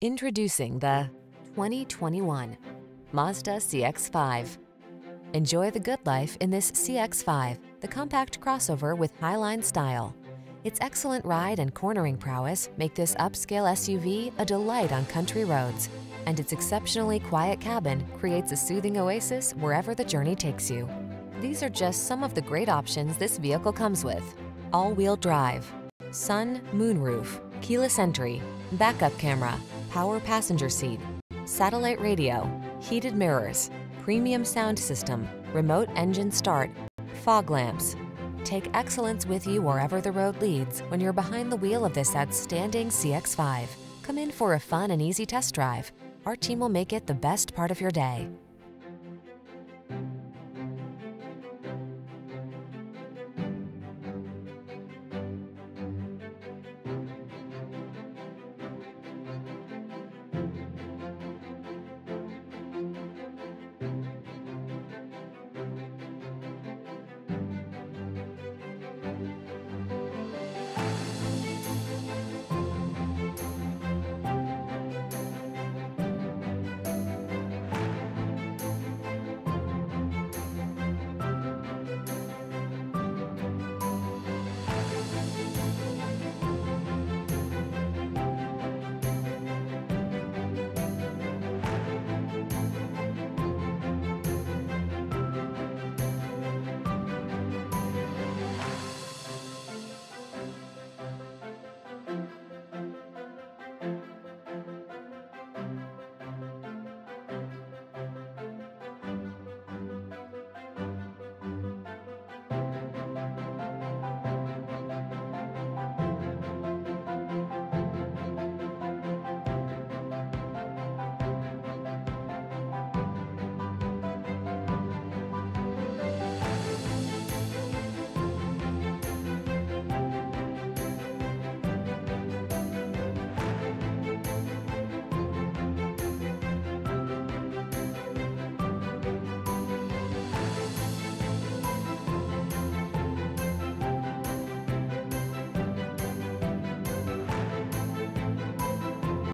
Introducing the 2021 Mazda CX-5. Enjoy the good life in this CX-5, the compact crossover with highline style. Its excellent ride and cornering prowess make this upscale SUV a delight on country roads, and its exceptionally quiet cabin creates a soothing oasis wherever the journey takes you. These are just some of the great options this vehicle comes with. All-wheel drive, sun, moonroof, keyless entry, backup camera, power passenger seat, satellite radio, heated mirrors, premium sound system, remote engine start, fog lamps. Take excellence with you wherever the road leads when you're behind the wheel of this outstanding CX-5. Come in for a fun and easy test drive. Our team will make it the best part of your day.